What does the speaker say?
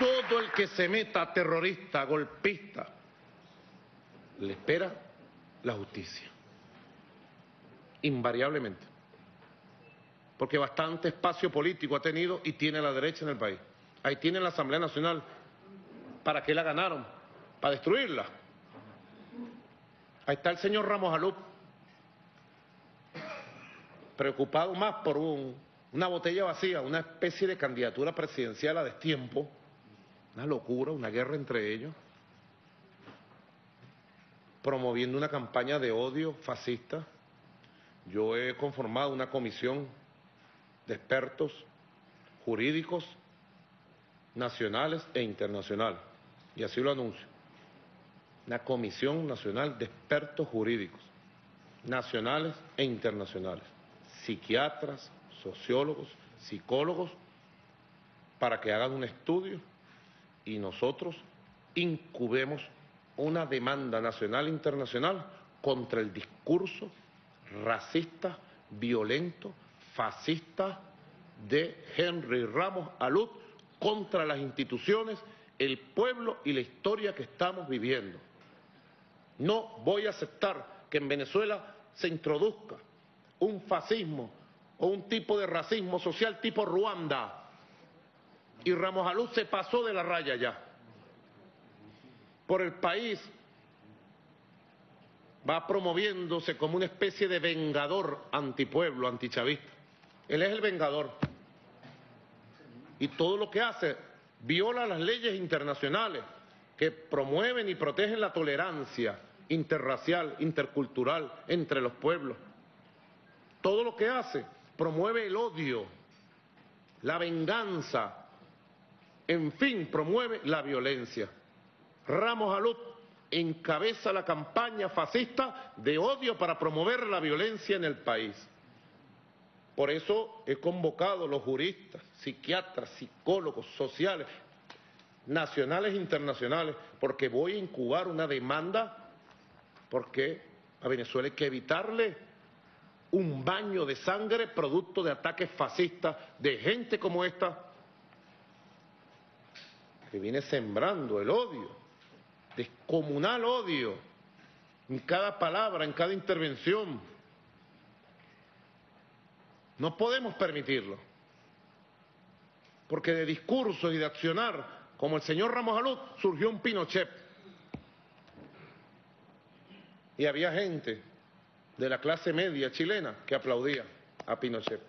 todo el que se meta terrorista, golpista, le espera la justicia. Invariablemente. Porque bastante espacio político ha tenido y tiene la derecha en el país. Ahí tiene la Asamblea Nacional. ¿Para qué la ganaron? Para destruirla. Ahí está el señor Ramos Alup, preocupado más por una botella vacía, una especie de candidatura presidencial a destiempo, una locura, una guerra entre ellos, promoviendo una campaña de odio fascista. Yo he conformado una comisión de expertos jurídicos nacionales e internacionales, y así lo anuncio. Una comisión nacional de expertos jurídicos nacionales e internacionales psiquiatras, sociólogos, psicólogos, para que hagan un estudio y nosotros incubemos una demanda nacional e internacional contra el discurso racista, violento, fascista de Henry Ramos Alud contra las instituciones, el pueblo y la historia que estamos viviendo. No voy a aceptar que en Venezuela se introduzca un fascismo o un tipo de racismo social tipo Ruanda. Y Ramos Aluz se pasó de la raya ya. Por el país va promoviéndose como una especie de vengador antipueblo, antichavista. Él es el vengador. Y todo lo que hace viola las leyes internacionales que promueven y protegen la tolerancia interracial, intercultural entre los pueblos. Todo lo que hace promueve el odio, la venganza, en fin, promueve la violencia. Ramos Alud encabeza la campaña fascista de odio para promover la violencia en el país. Por eso he convocado a los juristas, psiquiatras, psicólogos, sociales, nacionales e internacionales, porque voy a incubar una demanda, porque a Venezuela hay que evitarle un baño de sangre producto de ataques fascistas de gente como esta que viene sembrando el odio, descomunal odio, en cada palabra, en cada intervención. No podemos permitirlo, porque de discursos y de accionar, como el señor Ramos Alud, surgió un Pinochet. Y había gente de la clase media chilena que aplaudía a Pinochet.